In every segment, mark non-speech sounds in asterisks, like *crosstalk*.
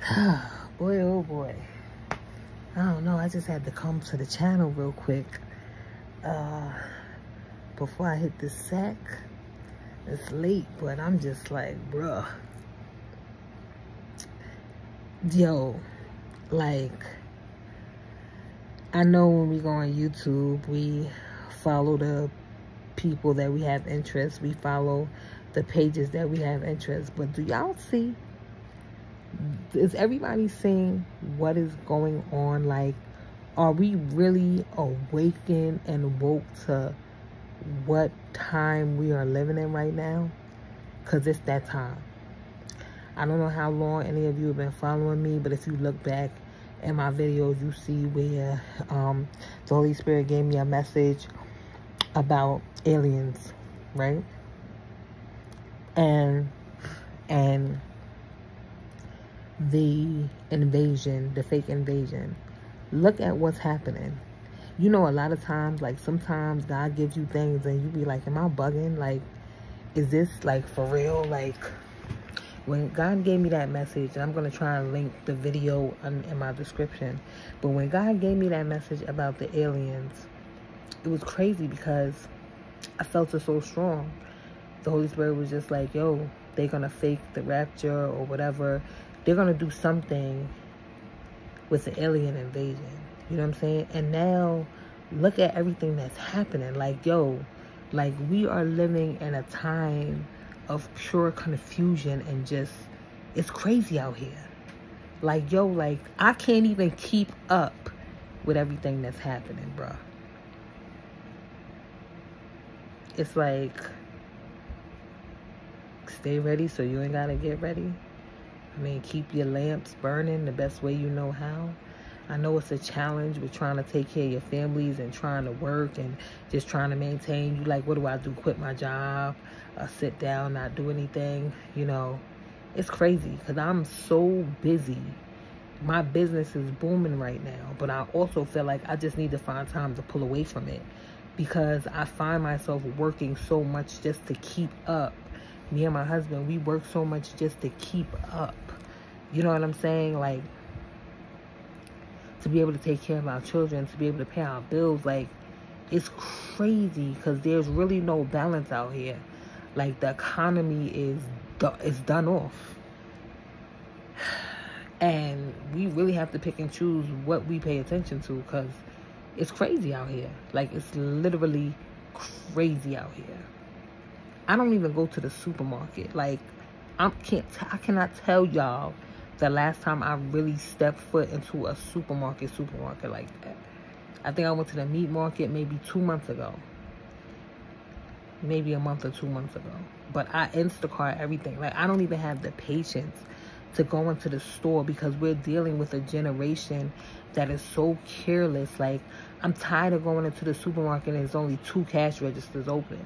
*sighs* boy, oh boy. I don't know. I just had to come to the channel real quick. Uh, before I hit the sack. It's late, but I'm just like, bruh. Yo, like, I know when we go on YouTube, we follow the people that we have interest. We follow the pages that we have interest. But do y'all see? Is everybody seeing what is going on? Like, are we really awakened and woke to what time we are living in right now? Because it's that time. I don't know how long any of you have been following me, but if you look back in my videos, you see where um, the Holy Spirit gave me a message about aliens, right? And and the invasion, the fake invasion. Look at what's happening. You know, a lot of times, like sometimes God gives you things and you be like, am I bugging? Like, is this like for real? Like, when God gave me that message, and I'm going to try and link the video in, in my description. But when God gave me that message about the aliens, it was crazy because I felt it so strong. The Holy Spirit was just like, yo, they're going to fake the rapture or whatever. They're going to do something with the alien invasion. You know what I'm saying? And now look at everything that's happening. Like, yo, like we are living in a time of pure confusion and just, it's crazy out here. Like, yo, like I can't even keep up with everything that's happening, bro. It's like, stay ready so you ain't gotta get ready. I mean, keep your lamps burning the best way you know how. I know it's a challenge with trying to take care of your families and trying to work and just trying to maintain. You like, what do I do? Quit my job, uh, sit down, not do anything. You know, it's crazy because I'm so busy. My business is booming right now, but I also feel like I just need to find time to pull away from it because I find myself working so much just to keep up. Me and my husband, we work so much just to keep up. You know what I'm saying? Like, to be able to take care of our children, to be able to pay our bills. Like, it's crazy because there's really no balance out here. Like, the economy is, is done off. *sighs* And we really have to pick and choose what we pay attention to because it's crazy out here. Like, it's literally crazy out here. I don't even go to the supermarket. Like, I can't, I cannot tell y'all the last time I really stepped foot into a supermarket, supermarket like that. I think I went to the meat market maybe two months ago. Maybe a month or two months ago. But I Instacart everything. Like, I don't even have the patience to go into the store because we're dealing with a generation that is so careless. Like, I'm tired of going into the supermarket and there's only two cash registers open.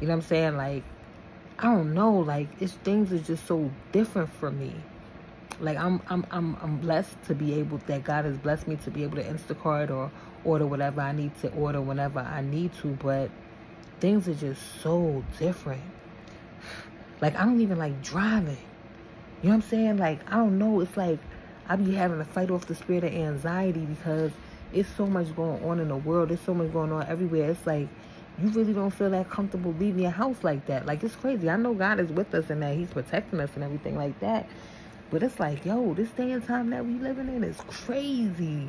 You know what I'm saying? Like, I don't know. Like, it's things are just so different for me like I'm I'm I'm I'm blessed to be able that God has blessed me to be able to Instacart or order whatever I need to order whenever I need to, but things are just so different. Like I don't even like driving. You know what I'm saying? Like I don't know. It's like I be having to fight off the spirit of anxiety because it's so much going on in the world. There's so much going on everywhere. It's like you really don't feel that comfortable leaving your house like that. Like it's crazy. I know God is with us and that He's protecting us and everything like that. But it's like, yo, this day and time that we living in is crazy.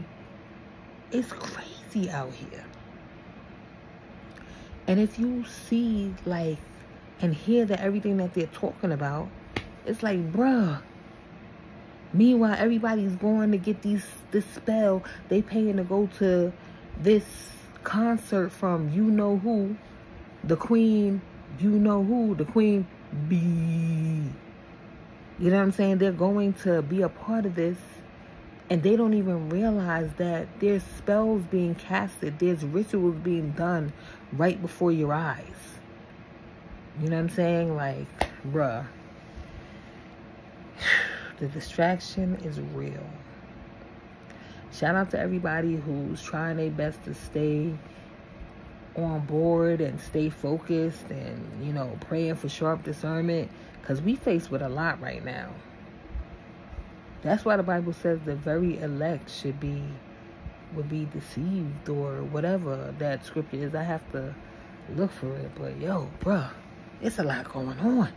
It's crazy out here. And if you see, like, and hear that everything that they're talking about, it's like, bruh. Meanwhile, everybody's going to get these this spell. They paying to go to this concert from you know who, the queen, you know who, the queen bee. You know what I'm saying? They're going to be a part of this and they don't even realize that there's spells being casted, there's rituals being done right before your eyes. You know what I'm saying? Like, bruh, *sighs* the distraction is real. Shout out to everybody who's trying their best to stay on board and stay focused and, you know, praying for sharp discernment because we face with a lot right now. That's why the Bible says the very elect should be would be deceived or whatever that scripture is. I have to look for it. But yo, bruh, it's a lot going on.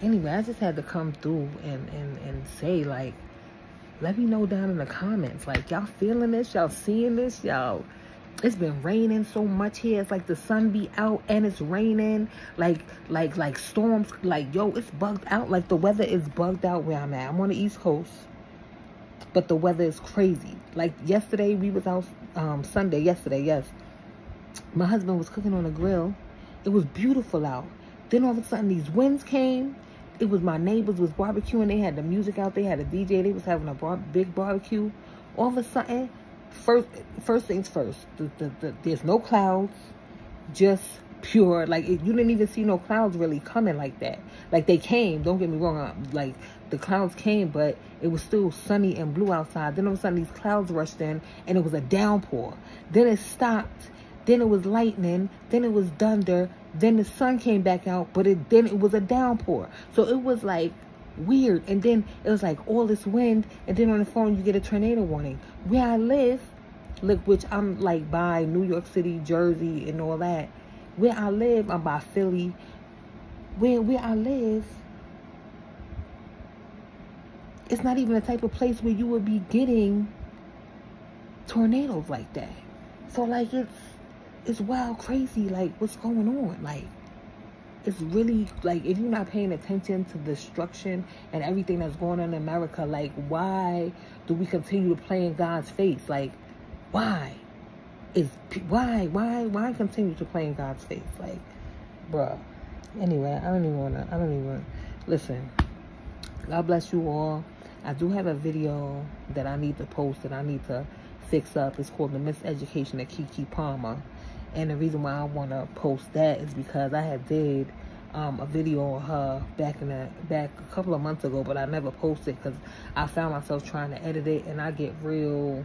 Anyway, I just had to come through and, and, and say, like, let me know down in the comments. Like, y'all feeling this? Y'all seeing this? Y'all, it's been raining so much here. It's like the sun be out and it's raining. Like, like, like storms. Like, yo, it's bugged out. Like, the weather is bugged out where I'm at. I'm on the East Coast. But the weather is crazy. Like, yesterday, we was out, um, Sunday, yesterday, yes my husband was cooking on a grill. It was beautiful out. Then all of a sudden these winds came. It was my neighbors was barbecuing. They had the music out. They had a DJ. They was having a bar big barbecue. All of a sudden, first first things first. The, the, the, there's no clouds, just pure. Like it, you didn't even see no clouds really coming like that. Like they came. Don't get me wrong. Uh, like the clouds came, but it was still sunny and blue outside. Then all of a sudden these clouds rushed in, and it was a downpour. Then it stopped then it was lightning, then it was thunder, then the sun came back out, but it then it was a downpour. So it was like weird. And then it was like all this wind, and then on the phone you get a tornado warning. Where I live, look, which I'm like by New York City, Jersey, and all that. Where I live, I'm by Philly. Where where I live, it's not even the type of place where you would be getting tornadoes like that. So like it's it's wild crazy like what's going on like it's really like if you're not paying attention to destruction and everything that's going on in america like why do we continue to play in god's face? Like why? Is why why why continue to play in god's face? Like bruh. Anyway i don't even want to i don't even listen. God bless you all. I do have a video that i need to post that i need to fix up. It's called the miseducation of Keke palmer and the reason why I want to post that is because I had did um, a video on her back in the back a couple of months ago, but I never posted because I found myself trying to edit it, and I get real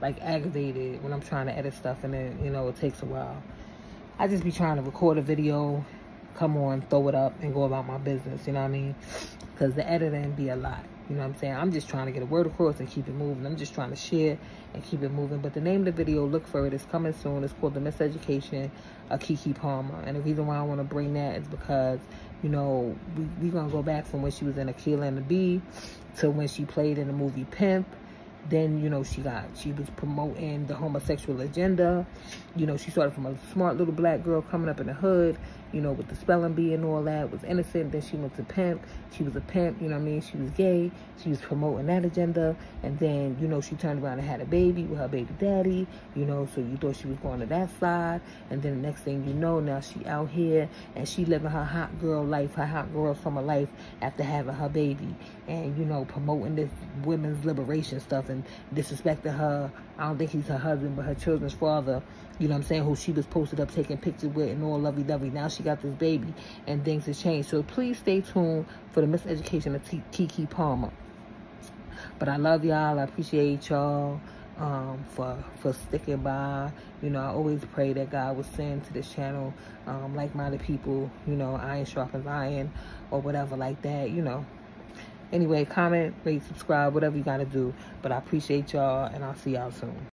like aggravated when I'm trying to edit stuff, and then you know it takes a while. I just be trying to record a video, come on, throw it up, and go about my business. You know what I mean? Because the editing be a lot. You know what I'm saying? I'm just trying to get a word across and keep it moving. I'm just trying to share and keep it moving. But the name of the video, look for it. It's coming soon. It's called The Miseducation of Keke Palmer. And the reason why I want to bring that is because, you know, we, we're going to go back from when she was in Akeelah and the Bee to when she played in the movie Pimp then you know she got she was promoting the homosexual agenda you know she started from a smart little black girl coming up in the hood you know with the spelling bee and all that was innocent. Then she went to pimp. She was a pimp you know what i mean? She was gay. She was promoting that agenda. And then you know she turned around and had a baby with her baby daddy you know? So you thought she was going to that side. And then the next thing you know now she out here and she living her hot girl life her hot girl summer life after having her baby and you know promoting this women's liberation stuff and disrespecting her. I don't think he's her husband, but her children's father, you know what I'm saying, who she was posted up taking pictures with and all lovey-dovey. Now she got this baby and things have changed. So please stay tuned for the miseducation of T Keke Palmer. But I love y'all. I appreciate y'all um, for for sticking by. You know, I always pray that God will send to this channel um, like-minded people, you know, iron sharpens iron or whatever like that, you know. Anyway, comment, rate, subscribe, whatever you got to do. But I appreciate y'all, and I'll see y'all soon.